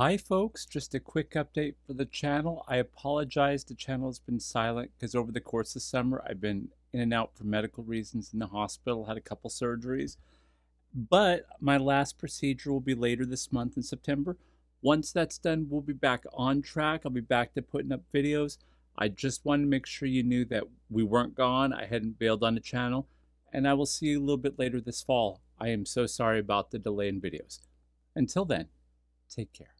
Hi folks, just a quick update for the channel. I apologize the channel has been silent because over the course of summer I've been in and out for medical reasons in the hospital, had a couple surgeries. But my last procedure will be later this month in September. Once that's done, we'll be back on track. I'll be back to putting up videos. I just wanted to make sure you knew that we weren't gone. I hadn't bailed on the channel. And I will see you a little bit later this fall. I am so sorry about the delay in videos. Until then, take care.